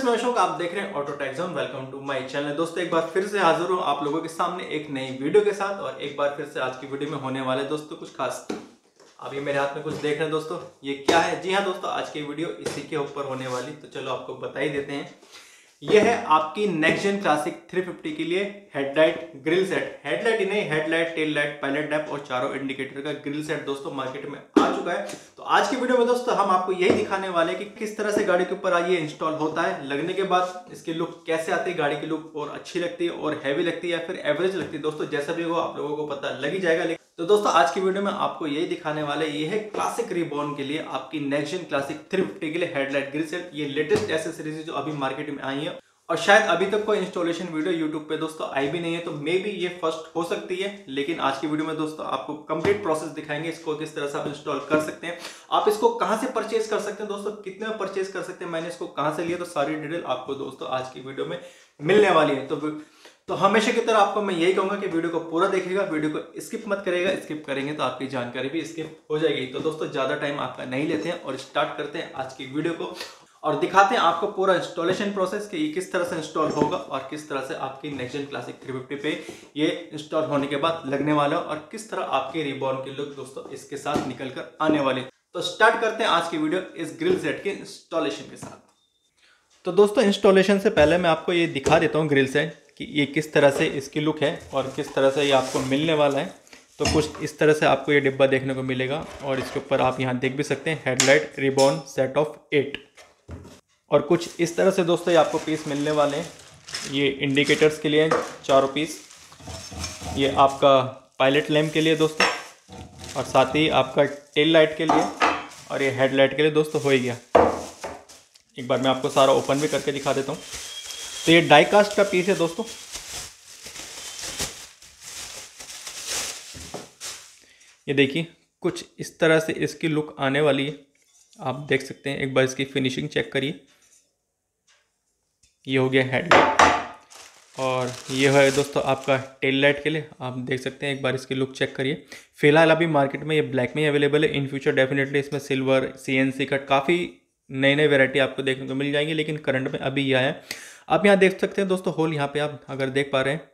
Friends मैं अशोक, आप देख रहे हैं ऑटो टैक्सम वेलकम टू माय चैनल दोस्तों, एक बार फिर से हाजिर हूँ आप लोगों के सामने एक नई वीडियो के साथ और एक बार फिर से आज की वीडियो में होने वाले दोस्तों कुछ खास अभी मेरे हाथ में कुछ देख रहे हैं दोस्तों। ये क्या है? जी हाँ दोस्तों, आज की वीडियो इसी के ऊपर होने वाली। तो चलो आपको बता ही देते हैं। ये है आपकी नेक्स्ट जेन क्लासिक 350 के लिए हेडलाइट ग्रिल सेट हेडलाइट ही नहीं हेडलाइट टेल लाइट पायलट डैप और चारों इंडिकेटर का ग्रिल सेट दोस्तों मार्केट में आ चुका है। तो आज की वीडियो में दोस्तों हम आपको यही दिखाने वाले हैं कि किस तरह से गाड़ी के ऊपर आइए इंस्टॉल होता है, लगने के बाद इसकी लुक कैसे आती है, गाड़ी की लुक और अच्छी लगती है और हैवी लगती है या फिर एवरेज लगती है। दोस्तों जैसा भी हो आप लोगों को पता लग जाएगा तो दोस्तों, आज की वीडियो में आपको यही दिखाने वाले ये है क्लासिक रिबॉर्न के लिए आपकी नेक्स्ट जेन क्लासिक 350 के लिए हेडलाइट ग्रिल सेट ये लेटेस्ट एसेसरीज जो अभी मार्केट में आई है। और शायद अभी तक कोई इंस्टॉलेशन वीडियो यूट्यूब पे दोस्तों आई भी नहीं है तो मे बी ये फ़र्स्ट हो सकती है। लेकिन आज की वीडियो में दोस्तों, आपको कंप्लीट प्रोसेस दिखाएँगे, इसको किस तरह से आप इंस्टॉल कर सकते हैं। आप इसको कहाँ से परचेज कर सकते हैं दोस्तों? कितने में परचेज कर सकते हैं? मैंने इसको कहाँ से लिया? तो सारी डिटेल आपको दोस्तों आज की वीडियो में मिलने वाली है। तो तो हमेशा की तरह आपको मैं यही कहूँगा कि वीडियो को पूरा देखेगा वीडियो को स्किप मत करेगा स्किप करेंगे तो आपकी जानकारी भी स्किप हो जाएगी। तो दोस्तों, ज़्यादा टाइम आपका नहीं लेते हैं और स्टार्ट करते हैं आज की वीडियो को और दिखाते हैं आपको पूरा इंस्टॉलेशन प्रोसेस कि ये किस तरह से इंस्टॉल होगा और किस तरह से आपकी नेक्स्ट जेन क्लासिक 350 पे ये इंस्टॉल होने के बाद लगने वाला है और किस तरह आपके रिबॉर्न की लुक दोस्तों इसके साथ निकल कर आने वाले। तो स्टार्ट करते हैं आज की वीडियो इस ग्रिल सेट के इंस्टॉलेशन के साथ। तो दोस्तों इंस्टॉलेशन से पहले मैं आपको ये दिखा देता हूँ ग्रिल सेट कि ये किस तरह से इसकी लुक है और किस तरह से ये आपको मिलने वाला है। तो कुछ इस तरह से आपको ये डिब्बा देखने को मिलेगा और इसके ऊपर आप यहाँ देख भी सकते हैं headlight ribbon set of eight और कुछ इस तरह से दोस्तों ये आपको पीस मिलने वाले हैं। ये इंडिकेटर्स के लिए चारों पीस ये आपका पायलट लैम्प के लिए दोस्तों। और साथ ही आपका टेल लाइट के लिए और ये हेड लाइट के लिए दोस्तों हो ही गया। एक बार मैं आपको सारा ओपन भी करके दिखा देता हूँ। तो ये डाई कास्ट का पीस है दोस्तों। ये देखिए, कुछ इस तरह से इसकी लुक आने वाली है। आप देख सकते हैं, एक बार इसकी फिनिशिंग चेक करिए। ये हो गया हेडलाइट और ये है दोस्तों आपका टेल लाइट के लिए। आप देख सकते हैं, एक बार इसकी लुक चेक करिए। फ़िलहाल अभी मार्केट में ये ब्लैक में ही अवेलेबल है। इन फ्यूचर डेफिनेटली इसमें silver C N C cut काफ़ी नई नई वेराइटी आपको देखने को मिल जाएँगी, लेकिन करंट में अभी यह है। आप यहाँ देख सकते हैं दोस्तों, होल यहाँ पे आप अगर देख पा रहे हैं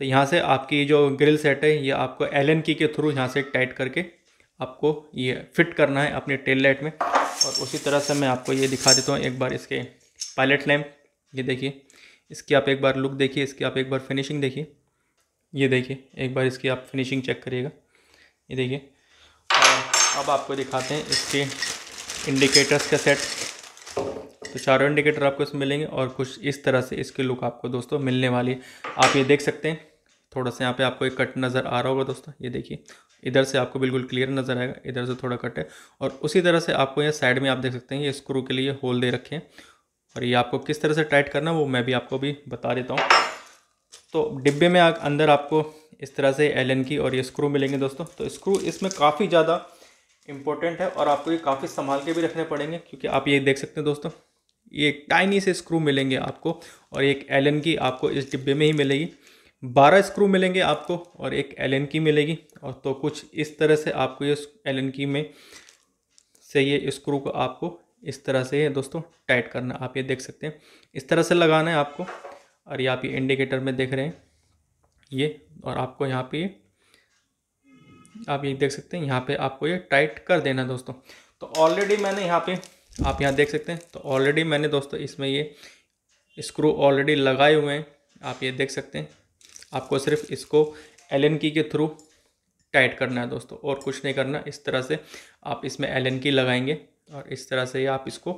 तो यहाँ से आपकी जो ग्रिल सेट है, ये आपको एल की के थ्रू यहाँ से टाइट करके आपको ये फिट करना है अपने टेल लाइट में। और उसी तरह से मैं आपको ये दिखा देता हूँ एक बार इसके पायलट लैम्प ये देखिए, इसकी आप एक बार लुक देखिए, इसकी आप एक बार फिनिशिंग देखिए। ये देखिए, एक बार इसकी आप फिनिशिंग चेक करिएगा। ये देखिए, और अब आपको दिखाते हैं इसके इंडिकेटर्स का सेट तो चारों इंडिकेटर आपको इसमें मिलेंगे और कुछ इस तरह से इसकी लुक आपको दोस्तों मिलने वाली है। आप ये देख सकते हैं, थोड़ा सा यहाँ पे आपको एक कट नज़र आ रहा होगा दोस्तों, ये देखिए। इधर से आपको बिल्कुल क्लियर नज़र आएगा, इधर से थोड़ा कट है और उसी तरह से आपको यहाँ साइड में आप देख सकते हैं, ये स्क्रू के लिए होल दे रखे हैं और ये आपको किस तरह से टाइट करना वो मैं भी आपको भी बता देता हूँ। तो डिब्बे में अंदर आपको इस तरह से एल की और ये स्क्रू मिलेंगे दोस्तों। तो स्क्रू इसमें काफ़ी ज़्यादा इंपॉर्टेंट है और आपको ये काफ़ी संभाल के भी रखने पड़ेंगे, क्योंकि आप ये देख सकते हैं दोस्तों। ये टाइनी से स्क्रू मिलेंगे आपको और एक एल की आपको इस डिब्बे में ही मिलेगी। बारह स्क्रू मिलेंगे आपको और एक एल की मिलेगी और तो कुछ इस तरह से आपको ये एल की में से ये स्क्रू को आपको इस तरह से दोस्तों टाइट करना, आप ये देख सकते हैं। इस तरह से लगाना है आपको और ये आप ये इंडिकेटर में देख रहे हैं ये और आपको यहाँ पे आप ये देख सकते हैं, यहाँ पे आपको ये टाइट कर देना दोस्तों। तो ऑलरेडी मैंने यहाँ पे आप यहाँ देख सकते हैं। तो ऑलरेडी मैंने दोस्तों इसमें ये स्क्रू ऑलरेडी लगाए हुए हैं। आप ये देख सकते हैं। आपको सिर्फ़ इसको एल की के थ्रू टाइट करना है दोस्तों और कुछ नहीं करना। इस तरह से आप इसमें एल की लगाएँगे और इस तरह से आप इसको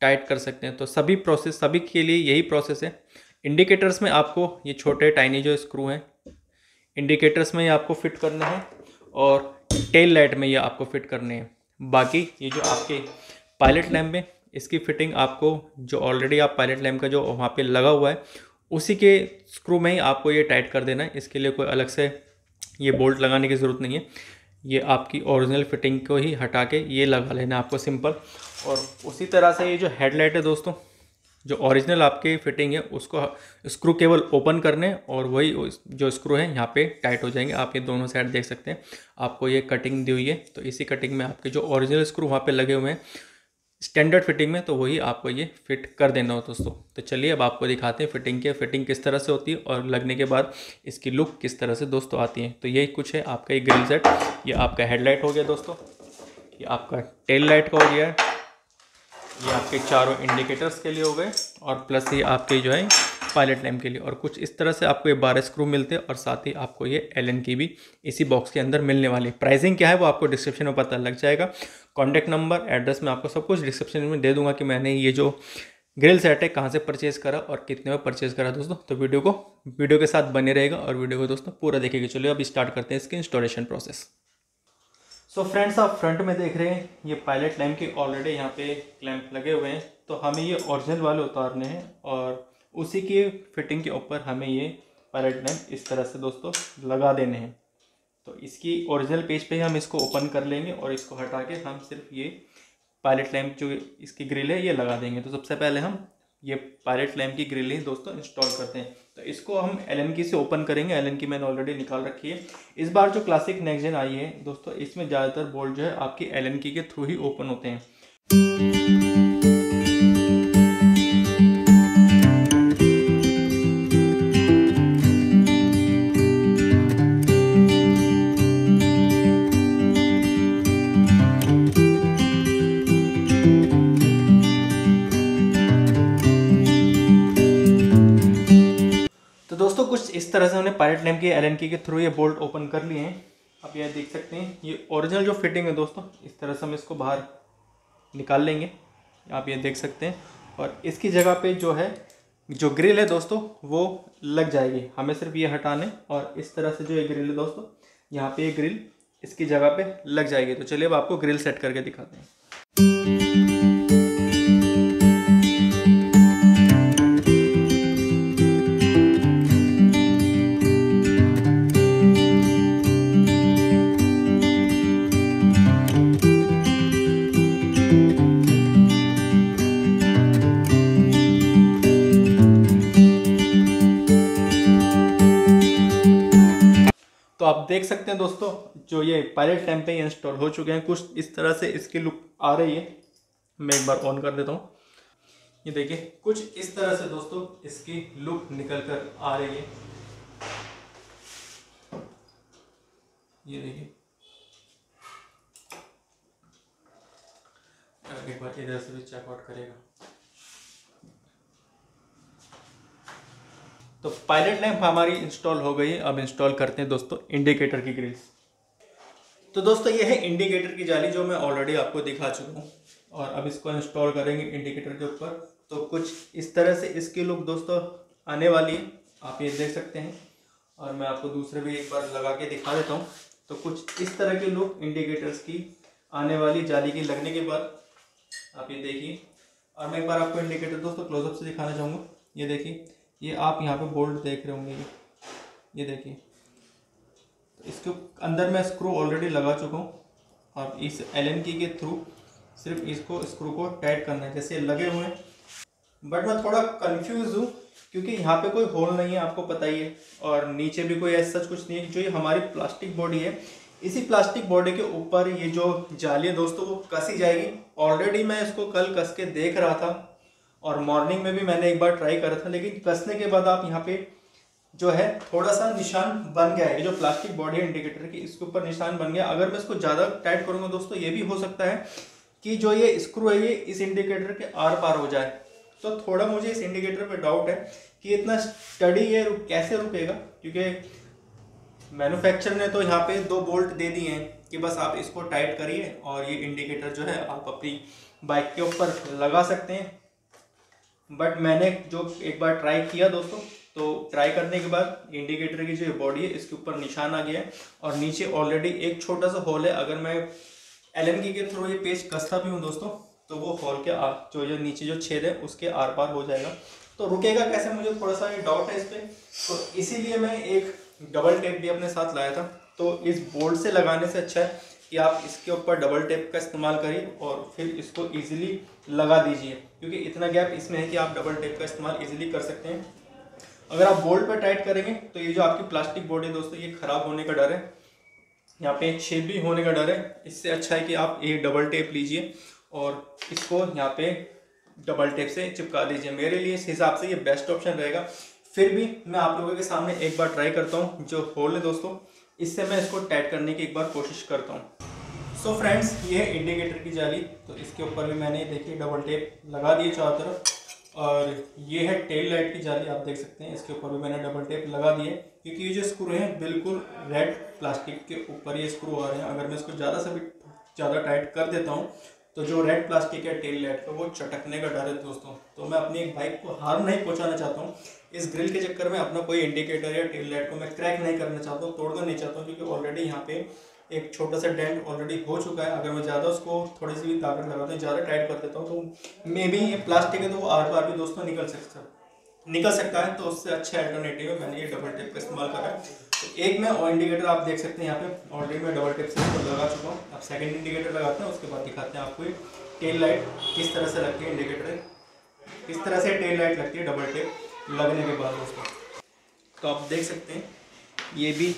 टाइट कर सकते हैं। तो सभी प्रोसेस सभी के लिए यही प्रोसेस है। इंडिकेटर्स में आपको ये छोटे टाइनी जो स्क्रू हैं इंडिकेटर्स में ये आपको फिट करना है और टेल लाइट में ये आपको फिट करने हैं। बाकी ये जो आपके पायलट लैम्प में, इसकी फिटिंग आपको जो ऑलरेडी आप पायलट लैम्प का जो वहाँ पे लगा हुआ है, उसी के स्क्रू में ही आपको ये टाइट कर देना है। इसके लिए कोई अलग से ये बोल्ट लगाने की ज़रूरत नहीं है। ये आपकी ओरिजिनल फिटिंग को ही हटा के ये लगा लेना आपको सिंपल और उसी तरह से ये जो हेडलाइट है दोस्तों, जो ओरिजिनल आपकी फिटिंग है, उसको स्क्रू केवल ओपन करने और वही जो स्क्रू है, यहाँ पे टाइट हो जाएँगे। आप ये दोनों साइड देख सकते हैं। आपको ये कटिंग दी हुई है। तो इसी कटिंग में आपके जो ओरिजिनल स्क्रू वहाँ पे लगे हुए हैं स्टैंडर्ड फिटिंग में तो वही आपको ये फिट कर देना हो दोस्तों। तो चलिए अब आपको दिखाते हैं फिटिंग के फिटिंग किस तरह से होती है और लगने के बाद इसकी लुक किस तरह से दोस्तों आती है। तो यही कुछ है आपका, ये ग्रिल सेट ये आपका हेडलाइट हो गया दोस्तों, ये आपका टेल लाइट का हो गया, ये आपके चारों इंडिकेटर्स के लिए हो गए, और प्लस ये आपके जो है पायलट लैम्प के लिए। और कुछ इस तरह से आपको ये बारह स्क्रू मिलते हैं और साथ ही आपको ये एल की भी इसी बॉक्स के अंदर मिलने वाली प्राइसिंग क्या है वो आपको डिस्क्रिप्शन में पता लग जाएगा। कॉन्टैक्ट नंबर एड्रेस मैं आपको सब कुछ डिस्क्रिप्शन में दे दूँगा कि मैंने ये जो ग्रिल सेट है कहाँ से परचेज़ करा और कितने में परचेज़ करा दोस्तों। तो वीडियो को वीडियो के साथ बने रहेगा और वीडियो को दोस्तों पूरा देखेगा। चलिए अब स्टार्ट करते हैं इसके installation process so so friends आप फ्रंट में देख रहे हैं, ये पायलट लैम्प के ऑलरेडी यहाँ पे क्लैंप लगे हुए हैं। तो हमें ये ओरिजिनल वाले उतारने हैं और उसी की फिटिंग के ऊपर हमें ये पायलट लैम्प इस तरह से दोस्तों लगा देने हैं। तो इसकी ओरिजिनल पेज पे हम इसको ओपन कर लेंगे और इसको हटा के हम सिर्फ़ ये पायलट लैम्प जो इसकी ग्रिल है, ये लगा देंगे। तो सबसे पहले हम ये पायलट लैम्प की ग्रिल ही दोस्तों इंस्टॉल करते हैं। तो इसको हम एल की से ओपन करेंगे। एल की मैंने ऑलरेडी निकाल रखी है। इस बार जो क्लासिक नेक्सन आई है, दोस्तों, इसमें ज़्यादातर बोल्ट जो है आपकी एल के थ्रू ही ओपन होते हैं। पायलट लैम्प के एल के थ्रू ये बोल्ट ओपन कर लिए हैं। आप यह देख सकते हैं, ये ओरिजिनल जो फिटिंग है दोस्तों, इस तरह से हम इसको बाहर निकाल लेंगे। आप ये देख सकते हैं, और इसकी जगह पे जो है, जो ग्रिल है दोस्तों, वो लग जाएगी। हमें सिर्फ़ ये हटाने, और इस तरह से जो ये ग्रिल है दोस्तों, यहाँ पे ये ग्रिल इसकी जगह पे लग जाएगी। तो चलिए अब आपको ग्रिल सेट करके दिखाते हैं। देख सकते हैं दोस्तों, जो ये पायलट टैंप पे इंस्टॉल हो चुके हैं। कुछ इस तरह से इसकी लुक आ रही है। मैं एक बार ऑन कर देता हूँ। ये देखिए, कुछ इस तरह से दोस्तों इसकी लुक निकल कर आ रही है। ये देखिए। एक बार इधर से भी चेकआउट करेगा। तो पायलट लैंप हमारी इंस्टॉल हो गई अब इंस्टॉल करते हैं दोस्तों इंडिकेटर की ग्रिल्स। तो दोस्तों ये है इंडिकेटर की जाली जो मैं ऑलरेडी आपको दिखा चुका हूँ। और अब इसको इंस्टॉल करेंगे इंडिकेटर के ऊपर। तो कुछ इस तरह से इसकी लुक दोस्तों आने वाली है। आप ये देख सकते हैं। और मैं आपको दूसरे भी एक बार लगा के दिखा देता हूँ। तो कुछ इस तरह की लुक इंडिकेटर्स की आने वाली जाली की लगने के बाद आप ये देखिए। और मैं एक बार आपको इंडिकेटर दोस्तों क्लोजअप से दिखाना चाहूँगा। ये देखिए। ये आप यहाँ पे बोल्ट देख रहे होंगे, ये देखिए। इसके अंदर मैं स्क्रू ऑलरेडी लगा चुका हूँ और इस एल की के थ्रू सिर्फ़ इसको स्क्रू को टाइट करना है, जैसे लगे हुए हैं। बट मैं थोड़ा कंफ्यूज हूँ, क्योंकि यहाँ पे कोई होल नहीं है, आपको पता ही है। और नीचे भी कोई ऐसा सच कुछ नहीं है, जो ये हमारी प्लास्टिक बॉडी है। इसी प्लास्टिक बॉडी के ऊपर ये जो जाली है दोस्तों, वो कसी जाएगी। ऑलरेडी मैं इसको कल कस के देख रहा था। और मॉर्निंग में भी मैंने एक बार ट्राई करा था लेकिन कसने के बाद आप यहाँ पे जो है थोड़ा सा निशान बन गया है। जो प्लास्टिक बॉडी है इंडिकेटर की इसके ऊपर निशान बन गया। अगर मैं इसको ज़्यादा टाइट करूँगा दोस्तों ये भी हो सकता है कि जो ये स्क्रू है ये इस इंडिकेटर के आर पार हो जाए। तो थोड़ा मुझे इस इंडिकेटर पे डाउट है कि इतना स्टडी ये रुक, कैसे रुकेगा? क्योंकि मैन्युफैक्चर ने तो यहाँ पे दो बोल्ट दे दिए हैं कि बस आप इसको टाइट करिए और ये इंडिकेटर जो है आप अपनी बाइक के ऊपर लगा सकते हैं। बट मैंने जो एक बार ट्राई किया दोस्तों तो ट्राई करने के बाद इंडिकेटर की जो बॉडी है इसके ऊपर निशान आ गया है और नीचे ऑलरेडी एक छोटा सा हॉल है। अगर मैं एल के थ्रू ये पेज कसता भी हूँ दोस्तों तो वो हॉल के आ, जो जो नीचे जो छेद है उसके आर पार हो जाएगा। तो रुकेगा कैसे? मुझे थोड़ा सा ये डाउट है इस पर तो इसीलिए मैं एक डबल टेप भी अपने साथ लाया था। तो इस बोल्ट से लगाने से अच्छा है। कि आप इसके ऊपर डबल टेप का इस्तेमाल करिए और फिर इसको इजीली लगा दीजिए। क्योंकि इतना गैप इसमें है कि आप डबल टेप का इस्तेमाल इजीली कर सकते हैं। अगर आप बोल्ट पर टाइट करेंगे तो ये जो आपकी प्लास्टिक बोर्ड है दोस्तों, ये ख़राब होने का डर है। यहाँ पे छेद भी होने का डर है। इससे अच्छा है कि आप ये डबल टेप लीजिए और इसको यहाँ पे डबल टेप से चिपका दीजिए। मेरे लिए इस हिसाब से ये बेस्ट ऑप्शन रहेगा। फिर भी मैं आप लोगों के सामने एक बार ट्राई करता हूँ। जो होल है दोस्तों इससे मैं इसको टाइट करने की एक बार कोशिश करता हूँ। सो फ्रेंड्स ये है इंडिकेटर की जाली। तो इसके ऊपर भी मैंने, देखिए डबल टेप लगा दिए चारों तरफ़। और ये है टेल लाइट की जाली, आप देख सकते हैं। इसके ऊपर भी मैंने डबल टेप लगा दिए। क्योंकि ये जो स्क्रू हैं, बिल्कुल रेड प्लास्टिक के ऊपर ये स्क्रू आ रहे हैं। अगर मैं इसको ज़्यादा से भी, ज़्यादा टाइट कर देता हूँ तो जो रेड प्लास्टिक है टेल लाइट का वो चटकने का डर है दोस्तों। तो मैं अपनी एक बाइक को हार नहीं पहुँचाना चाहता हूँ। इस ग्रिल के चक्कर में अपना कोई इंडिकेटर या टेल लाइट को मैं क्रैक नहीं करना चाहता हूँ तोड़ना नहीं चाहता हूँ, क्योंकि ऑलरेडी यहाँ पे एक छोटा सा डेंट ऑलरेडी हो चुका है। अगर मैं ज़्यादा उसको थोड़ी सी भी ताकत लगाता हूँ ज़्यादा टाइट कर देता हूँ तो मे बी ये प्लास्टिक है तो वो आर पार भी दोस्तों निकल सकता निकल सकता है तो उससे अच्छा अल्टरनेटिव है, मैंने ये डबल टेप का इस्तेमाल करा है। तो एक में और इंडिकेटर आप देख सकते हैं यहाँ पे। ऑलरेडी मैं डबल टेप से इसको लगा चुका हूँ। अब सेकंड इंडिकेटर लगाते हैं, उसके बाद दिखाते हैं आपको टेल लाइट किस तरह से लगती है इंडिकेटर किस तरह से टेल लाइट लगती है डबल टेप लगने के बाद दोस्तों। तो आप देख सकते हैं, ये भी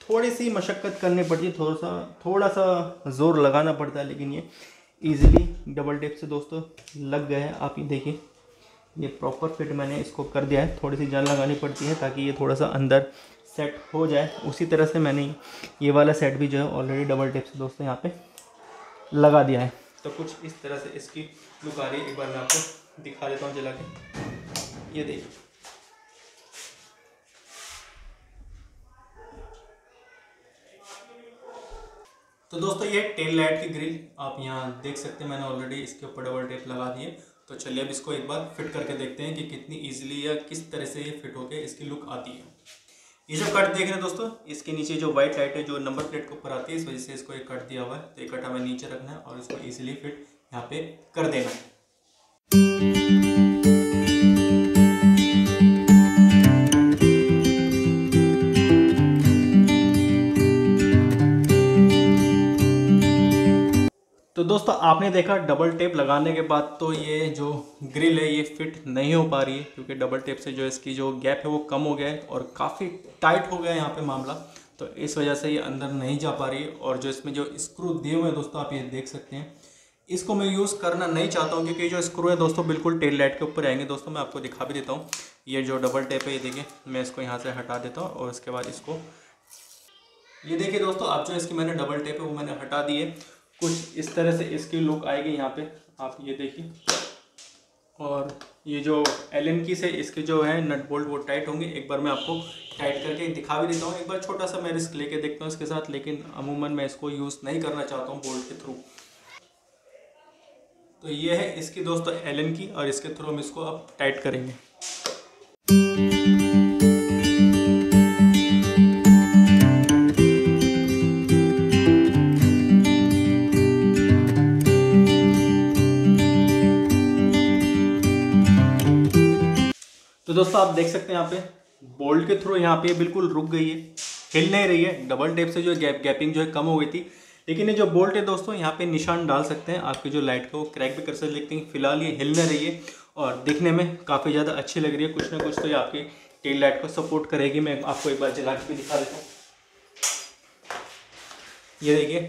थोड़ी सी मशक्क़त करनी पड़ती है, थोड़ा सा थोड़ा सा ज़ोर लगाना पड़ता है, लेकिन ये इजीली डबल टेप से दोस्तों लग गया है। आप ये देखिए, ये प्रॉपर फिट मैंने इसको कर दिया है। थोड़ी सी जान लगानी पड़ती है ताकि ये थोड़ा सा अंदर सेट हो जाए। उसी तरह से मैंने ये वाला सेट भी जो है ऑलरेडी डबल टेप से दोस्तों यहाँ पे लगा दिया है। तो कुछ इस तरह से इसकी लुक आ रही है। एक बार मैं आपको दिखा देता हूँ जला के। ये देखिए। तो दोस्तों, ये टेल लाइट की ग्रिल आप यहाँ देख सकते हैं, मैंने ऑलरेडी इसके ऊपर डबल टेप लगा दिए तो चलिए अब इसको एक बार फिट करके देखते हैं कि कितनी इजीली या किस तरह से ये फिट होके इसकी लुक आती है। ये जो कट देख रहे हैं दोस्तों, इसके नीचे जो व्हाइट लाइट है, जो नंबर प्लेट के ऊपर आती है, इस वजह से इसको एक कट दिया हुआ है। तो एक कट हमें नीचे रखना है और इसको ईजिली फिट यहाँ पे कर देना है। तो दोस्तों, आपने देखा डबल टेप लगाने के बाद तो ये जो ग्रिल है, ये फिट नहीं हो पा रही है, क्योंकि डबल टेप से जो इसकी जो गैप है वो कम हो गया है और काफ़ी टाइट हो गया है यहाँ पे मामला। तो इस वजह से ये अंदर नहीं जा पा रही है और जो इसमें जो स्क्रू दिए हुए हैं दोस्तों, आप ये देख सकते हैं। इसको मैं यूज़ करना नहीं चाहता हूँ, क्योंकि जो स्क्रू है दोस्तों, बिल्कुल टेल लाइट के ऊपर आएँगे। दोस्तों, मैं आपको दिखा भी देता हूँ। ये जो डबल टेप है, ये देखिए, मैं इसको यहाँ से हटा देता हूँ और उसके बाद इसको ये देखिए दोस्तों, आप जो इसकी मैंने डबल टेप है, वो मैंने हटा दिए कुछ इस तरह से इसकी लुक आएगी यहाँ पे। आप ये देखिए। और ये जो एल की से इसके जो है नट बोल्ट वो टाइट होंगे। एक बार मैं आपको टाइट करके दिखा भी देता हूँ। एक बार छोटा सा मैं रिस्क लेके देखता हूँ इसके साथ, लेकिन अमूमन मैं इसको यूज़ नहीं करना चाहता हूँ बोल्ट के थ्रू तो ये है इसकी दोस्तों एल की और इसके थ्रू हम इसको अब टाइट करेंगे। दोस्तों, आप देख सकते हैं यहाँ पे। बोल्ट के थ्रू यहाँ पे बिल्कुल रुक गई है। हिल नहीं रही है। डबल टेप से जो गैप गैपिंग जो है कम हो गई थी। लेकिन ये जो बोल्ट है दोस्तों, यहाँ पे निशान डाल सकते हैं। आपकी जो लाइट को क्रैक भी कर सकते लेकिन फ़िलहाल ये हिल नहीं रही है। और दिखने में काफ़ी ज़्यादा अच्छी लग रही है। कुछ ना कुछ तो ये आपकी टेल लाइट को सपोर्ट करेगी। मैं आपको एक बार जला के दिखा देता हूँ। ये देखिए,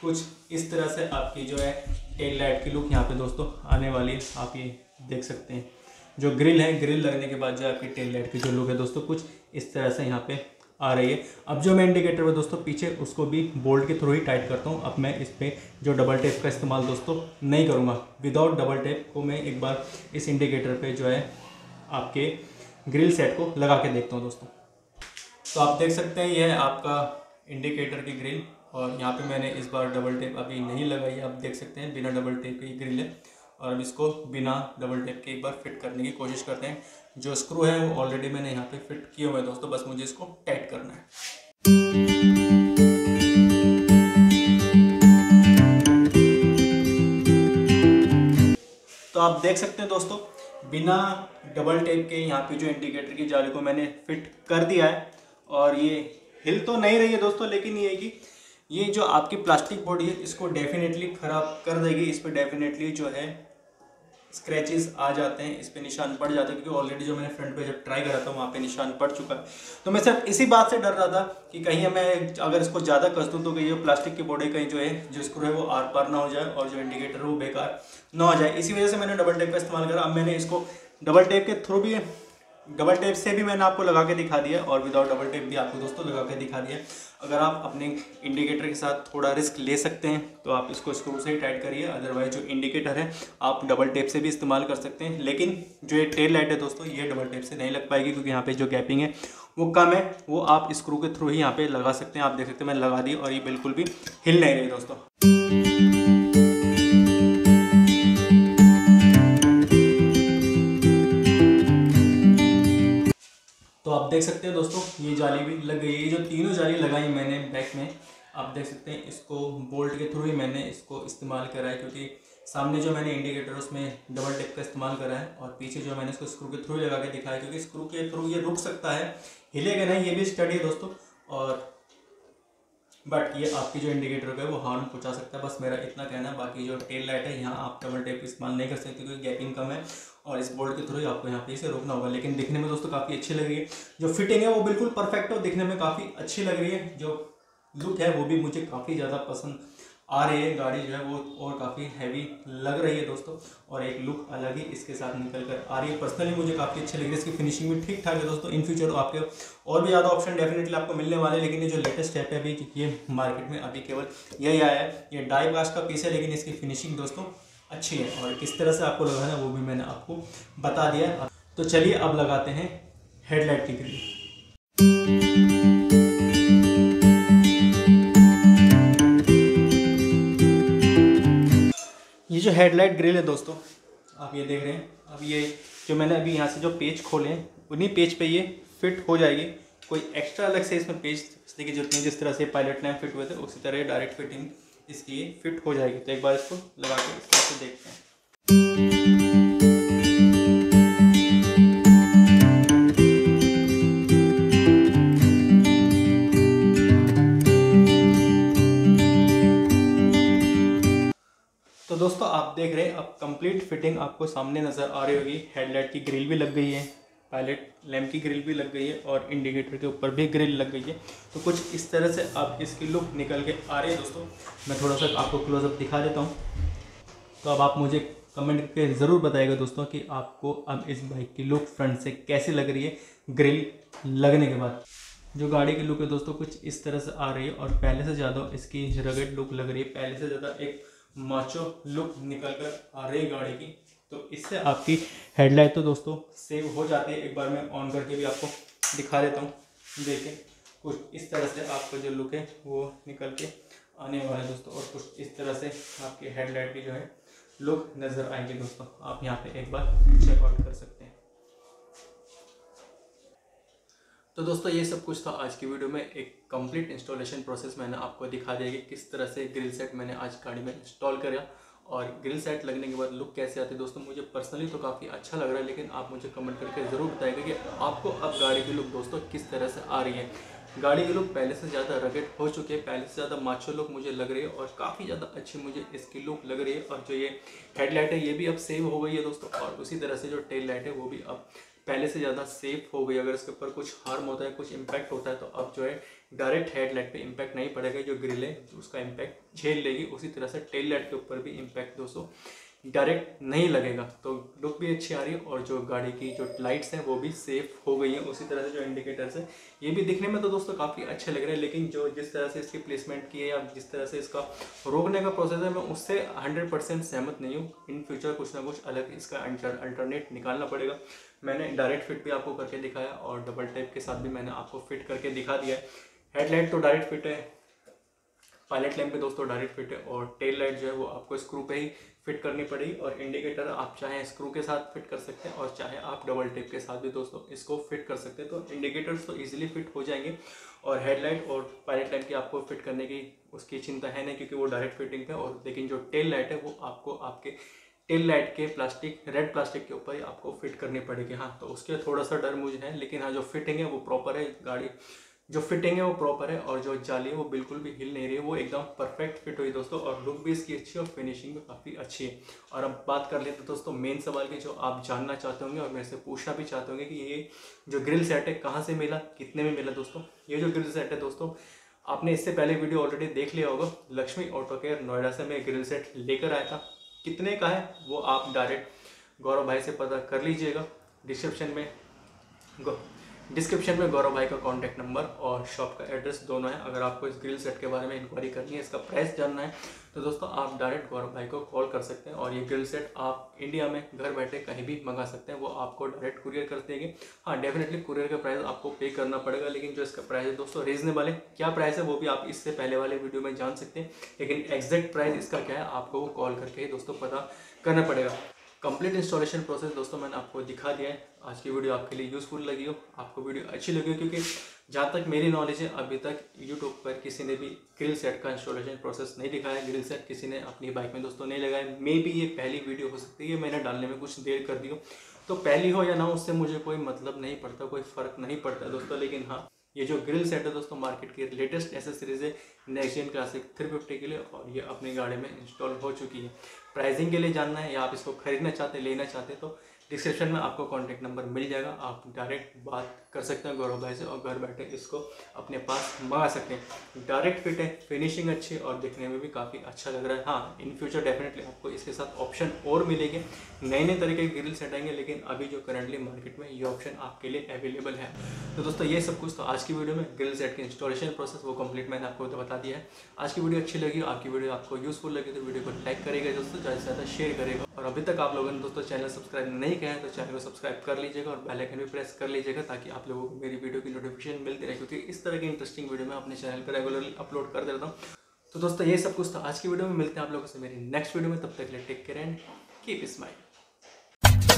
कुछ इस तरह से आपकी जो है टेल लाइट की लुक यहाँ पे दोस्तों आने वाली है। आप ये देख सकते हैं। जो ग्रिल है ग्रिल लगने के बाद जो आपकी टेल लाइट की जो लुक है दोस्तों, कुछ इस तरह से यहाँ पे आ रही है। अब जो मैं इंडिकेटर है दोस्तों, पीछे उसको भी बोल्ट के थ्रू ही टाइट करता हूँ। अब मैं इस पर जो डबल टेप का इस्तेमाल दोस्तों नहीं करूँगा। विदाउट डबल टेप को मैं एक बार इस इंडिकेटर पर जो है आपके ग्रिल सेट को लगा के देखता हूँ दोस्तों। तो आप देख सकते हैं, यह है आपका इंडिकेटर की ग्रिल और यहाँ पे मैंने इस बार डबल टेप अभी नहीं लगाई आप देख सकते हैं, बिना डबल टेप की ग्रिल है। और अब इसको बिना डबल टेप के एक बार फिट करने की कोशिश करते हैं। जो स्क्रू है, वो ऑलरेडी मैंने यहाँ पे फिट किए हुए हैं दोस्तों। बस मुझे इसको टाइट करना है। तो आप देख सकते हैं दोस्तों, बिना डबल टेप के यहाँ पे जो इंडिकेटर की जाली को मैंने फिट कर दिया है। और ये हिल तो नहीं रही है दोस्तों, लेकिन ये कि ये जो आपकी प्लास्टिक बॉडी है, इसको डेफिनेटली ख़राब कर देगी। इस पर डेफिनेटली जो है स्क्रैचेस आ जाते हैं, इस पर निशान पड़ जाते हैं, क्योंकि ऑलरेडी जो मैंने फ्रंट पे जब ट्राई करा था, वहाँ पे निशान पड़ चुका है। तो मैं सिर्फ़ इसी बात से डर रहा था कि कहीं मैं अगर इसको ज़्यादा कस दूँ तो कहीं जो प्लास्टिक की बॉडी कहीं जो है, जो स्क्रू है, वो आर पार ना हो जाए और जो इंडिकेटर है, वो बेकार ना हो जाए। इसी वजह से मैंने डबल टेप का इस्तेमाल करा। अब मैंने इसको डबल टेप के थ्रू भी डबल टेप से भी मैंने आपको लगा के दिखा दिया और विदाउट डबल टेप भी आपको दोस्तों लगा के दिखा दिया। अगर आप अपने इंडिकेटर के साथ थोड़ा रिस्क ले सकते हैं तो आप इसको स्क्रू से ही टाइट करिए अदरवाइज़ जो इंडिकेटर है, आप डबल टेप से भी इस्तेमाल कर सकते हैं। लेकिन जो ये टेल लाइट है दोस्तों, ये डबल टेप से नहीं लग पाएगी, क्योंकि यहाँ पे जो गैपिंग है, वो कम है। वो आप स्क्रू के थ्रू ही यहाँ पे लगा सकते हैं। आप देख सकते हैं, मैंने लगा दी और ये बिल्कुल भी हिल नहीं रही दोस्तों। देख सकते हैं दोस्तों, ये जाली भी लग गई है। जो तीनों जाली लगाई मैंने बैक में, आप देख सकते हैं, इसको बोल्ट के थ्रू ही मैंने इसको इस्तेमाल करा है क्योंकि सामने जो मैंने इंडिकेटर उसमें डबल टेप का इस्तेमाल करा है और पीछे जो मैंने इसको स्क्रू के थ्रू लगा के दिखाया क्योंकि स्क्रू के थ्रू ये रुक सकता है, हिलेगा नहीं, ये भी स्टडी है दोस्तों। और बट ये आपकी जो इंडिकेटर है, वो हार्म पहुँचा सकता है। बस मेरा इतना कहना है, बाकी जो टेल लाइट है, यहाँ आप डबल टेप इस्तेमाल नहीं कर सकते क्योंकि गैपिंग कम है और इस बोल्ट के थ्रू ही आपको यहाँ पे इसे रोकना होगा। लेकिन दिखने में दोस्तों काफ़ी अच्छी लग रही है। जो फिटिंग है, वो बिल्कुल परफेक्ट है और दिखने में काफ़ी अच्छी लग रही है। जो लुक है, वो भी मुझे काफ़ी ज़्यादा पसंद आ रही है गाड़ी जो है वो और काफ़ी हैवी लग रही है दोस्तों, और एक लुक अलग ही इसके साथ निकल कर आ रही है। पर्सनली मुझे काफ़ी अच्छी लग रही है। इसकी फिनिशिंग भी ठीक ठाक है दोस्तों। इन फ्यूचर आपके और भी ज़्यादा ऑप्शन डेफिनेटली आपको मिलने वाले हैं, लेकिन ये जो लेटेस्ट स्टेप है अभी, ये मार्केट में अभी केवल यही आया है। ये डाई कास्ट का पीस है, लेकिन इसकी फिनिशिंग दोस्तों अच्छी है, और किस तरह से आपको लगाना वो भी मैंने आपको बता दिया तो चलिए अब लगाते हैं हेडलाइट की ग्रिल हेडलाइट ग्रिल है दोस्तों, आप ये देख रहे हैं। अब ये जो मैंने अभी यहाँ से जो पेज खोले हैं, उन्हीं पेज पे ये फिट हो जाएगी। कोई एक्स्ट्रा अलग से इसमें पेज की ज़रूरत नहीं जिस तरह से पायलट लैम्प फिट हुए थे, उसी तरह डायरेक्ट फिटिंग इसकी फिट हो जाएगी। तो एक बार इसको लगा के इस तरह से देखते हैं। दोस्तों, आप देख रहे हैं, अब कंप्लीट फिटिंग आपको सामने नज़र आ रही होगी। हेडलाइट की ग्रिल भी लग गई है पायलट लैम्प की ग्रिल भी लग गई है और इंडिकेटर के ऊपर भी ग्रिल लग गई है। तो कुछ इस तरह से आप इसकी लुक निकल के आ रही है दोस्तों। मैं थोड़ा सा आपको क्लोजअप दिखा देता हूँ। तो अब आप मुझे कमेंट करके ज़रूर बताइएगा दोस्तों कि आपको अब इस बाइक की लुक फ्रंट से कैसी लग रही है ग्रिल लगने के बाद। जो गाड़ी की लुक है दोस्तों, कुछ इस तरह से आ रही है और पहले से ज़्यादा इसकी रगड लुक लग रही है। पहले से ज़्यादा एक माचो लुक निकल कर आ रही गाड़ी की। तो इससे आपकी हेडलाइट तो दोस्तों सेव हो जाती है। एक बार मैं ऑन करके भी आपको दिखा देता हूँ। देखिए कुछ इस तरह से आपका जो लुक है, वो निकल के आने वाला है दोस्तों। और कुछ इस तरह से आपकी हेडलाइट की जो है लुक नज़र आएँगे दोस्तों। आप यहाँ पे एक बार चेकआउट कर सकते हैं। तो दोस्तों, ये सब कुछ था आज की वीडियो में। एक कंप्लीट इंस्टॉलेशन प्रोसेस मैंने आपको दिखा दिया कि किस तरह से ग्रिल सेट मैंने आज गाड़ी में इंस्टॉल करा। और ग्रिल सेट लगने के बाद लुक कैसे आती है दोस्तों, मुझे पर्सनली तो काफ़ी अच्छा लग रहा है, लेकिन आप मुझे कमेंट करके ज़रूर बताएगा कि आपको अब गाड़ी की लुक दोस्तों किस तरह से आ रही है। गाड़ी की लुक पहले से ज़्यादा रगेट हो चुकी है, पहले से ज़्यादा माचो लुक मुझे लग रही है और काफ़ी ज़्यादा अच्छी मुझे इसकी लुक लग रही है। और जो ये हेडलाइट है, ये भी अब सेव हो गई है दोस्तों, और उसी तरह से जो टेल लाइट है, वो भी अब पहले से ज़्यादा सेफ़ हो गई, अगर इसके ऊपर कुछ हार्म होता है, कुछ इम्पैक्ट होता है तो अब जो है डायरेक्ट हेडलाइट पे इम्पैक्ट नहीं पड़ेगा, जो ग्रिल है, उसका इम्पैक्ट झेल लेगी। उसी तरह से टेल लाइट के ऊपर भी इम्पैक्ट दोस्तों। डायरेक्ट नहीं लगेगा। तो लुक भी अच्छी आ रही है और जो गाड़ी की जो लाइट्स हैं वो भी सेफ़ हो गई हैं उसी तरह से जो इंडिकेटर्स हैं ये भी दिखने में तो दोस्तों काफ़ी अच्छे लग रहे हैं, लेकिन जो जिस तरह से इसकी प्लेसमेंट की है या जिस तरह से इसका रोकने का प्रोसेस है, मैं उससे हंड्रेड परसेंट सहमत नहीं हूँ। इन फ्यूचर कुछ ना कुछ अलग इसका अल्टरनेट निकालना पड़ेगा। मैंने डायरेक्ट फिट भी आपको करके दिखाया और डबल टेप के साथ भी मैंने आपको फिट करके दिखा दिया है। हेडलाइट तो डायरेक्ट फिट है। पायलट लैम्प पे दोस्तों डायरेक्ट फिट है और टेल लाइट जो है वो आपको स्क्रू पे ही फिट करनी पड़ेगी और इंडिकेटर आप चाहे स्क्रू के साथ फिट कर सकते हैं और चाहे आप डबल टेप के साथ भी दोस्तों इसको फिट कर सकते हैं। तो इंडिकेटर्स तो इजीली फिट हो जाएँगे और हेडलाइट और पायलट लाइट की आपको फिट करने की उसकी चिंता है नहीं क्योंकि वो डायरेक्ट फिटिंग है और लेकिन जो टेल लाइट है वो आपको आपके टेल लाइट के प्लास्टिक रेड प्लास्टिक के ऊपर ही आपको फिट करनी पड़ेगी। हाँ तो उसके थोड़ा सा डर मुझे है, लेकिन हाँ जो फिटिंग है वो प्रॉपर है, गाड़ी जो फिटिंग है वो प्रॉपर है और जो जाली है वो बिल्कुल भी हिल नहीं रही है, वो एकदम परफेक्ट फिट हुई दोस्तों और लुक भी इसकी अच्छी और फिनिशिंग भी काफ़ी अच्छी है। और अब बात कर लेते दोस्तों मेन सवाल की जो आप जानना चाहते होंगे और मेरे से पूछना भी चाहते होंगे कि ये जो ग्रिल सेट है कहाँ से मिला, कितने में मिला दोस्तों? ये जो ग्रिल सेट है दोस्तों, आपने इससे पहले वीडियो ऑलरेडी देख लिया होगा, लक्ष्मी ऑटो केयर नोएडा से मैं ग्रिल सेट लेकर आया था। कितने का है वो आप डायरेक्ट गौरव भाई से पता कर लीजिएगा। डिस्क्रिप्शन में डिस्क्रिप्शन में गौरव भाई का कॉन्टैक्ट नंबर और शॉप का एड्रेस दोनों है। अगर आपको इस ग्रिल सेट के बारे में इंक्वायरी करनी है, इसका प्राइस जानना है तो दोस्तों आप डायरेक्ट गौरव भाई को कॉल कर सकते हैं और ये ग्रिल सेट आप इंडिया में घर बैठे कहीं भी मंगा सकते हैं, वो आपको डायरेक्ट कुरियर कर देंगे। हाँ डेफिनेटली कुरियर का प्राइस आपको पे करना पड़ेगा, लेकिन जो इसका प्राइस है दोस्तों रीजनेबल है। क्या प्राइस है वो भी आप इससे पहले वाले वीडियो में जान सकते हैं, लेकिन एग्जैक्ट प्राइस इसका क्या है, आपको वो कॉल करके दोस्तों पता करना पड़ेगा। कंप्लीट इंस्टॉलेशन प्रोसेस दोस्तों मैंने आपको दिखा दिया है। आज की वीडियो आपके लिए यूज़फुल लगी हो, आपको वीडियो अच्छी लगी हो, क्योंकि जहाँ तक मेरी नॉलेज है, अभी तक यूट्यूब पर किसी ने भी ग्रिल सेट का इंस्टॉलेशन प्रोसेस नहीं दिखाया। ग्रिल सेट किसी ने अपनी बाइक में दोस्तों नहीं लगाया। मे भी ये पहली वीडियो हो सकती है, मैंने डालने में कुछ देर कर दी हो। तो पहली हो या ना उससे मुझे कोई मतलब नहीं पड़ता, कोई फ़र्क नहीं पड़ता दोस्तों, लेकिन हाँ ये जो ग्रिल सेट है दोस्तों मार्केट की लेटेस्ट एसेसरीज है next gen classic three fifty के लिए और ये अपनी गाड़ी में इंस्टॉल हो चुकी है। प्राइसिंग के लिए जानना है, या आप इसको खरीदना चाहते लेना चाहते तो डिस्क्रिप्शन में आपको कॉन्टैक्ट नंबर मिल जाएगा। आप डायरेक्ट बात कर सकते हैं गौरव भाई से और घर बैठे इसको अपने पास मंगा सकते हैं। डायरेक्ट फिट है फिनिशिंग अच्छी और दिखने में भी काफ़ी अच्छा लग रहा है। हाँ इन फ्यूचर डेफिनेटली आपको इसके साथ ऑप्शन और मिलेंगे। नए नए तरीके के ग्रिल सेट आएँगे, लेकिन अभी जो करंटली मार्केट में ये ऑप्शन आपके लिए अवेलेबल है। तो दोस्तों, ये सब कुछ तो आज की वीडियो में ग्रिल सेट की इंस्टॉलेशन प्रोसेस वो कंप्लीट मैंने आपको तो बता दिया है। आज की वीडियो अच्छी लगी, आपकी वीडियो आपको यूजफुल लगी तो वीडियो को लाइक करेगा दोस्तों, ज़्यादा से ज़्यादा शेयर करेगा और अभी तक आप लोगों ने दोस्तों चैनल सब्सक्राइब नहीं किया है तो चैनल को सब्सक्राइब कर लीजिएगा और बेल आइकन भी प्रेस कर लीजिएगा ताकि आप लोगों को मेरी वीडियो की नोटिफिकेशन मिलती रहे, क्योंकि इस तरह की इंटरेस्टिंग वीडियो मैं अपने चैनल पर रेगुलरली अपलोड कर देता हूँ। तो दोस्तों, ये सब कुछ था आज की वीडियो में। मिलते हैं आप लोगों से मेरी नेक्स्ट वीडियो में। तब तक ले take care and keep smile